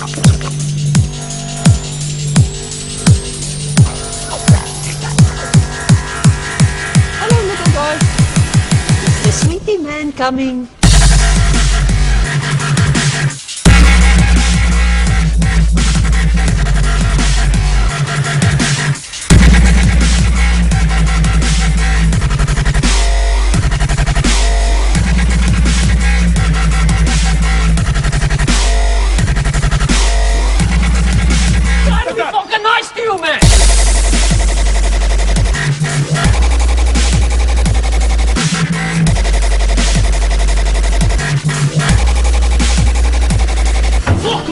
Hello, little boy. Is the sleepy man coming? Fuck, man! Fuck!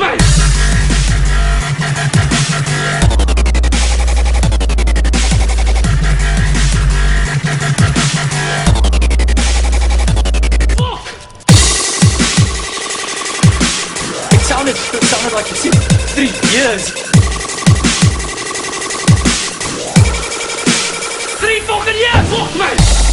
It sounded, it sounded like three years. Years! Fuck, man!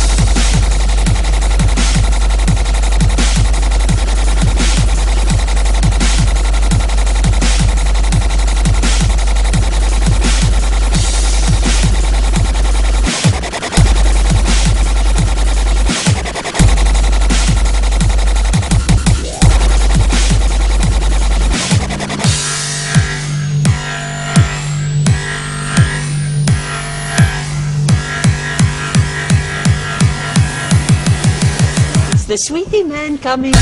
the sweetie man coming.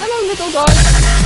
Hello, little dog.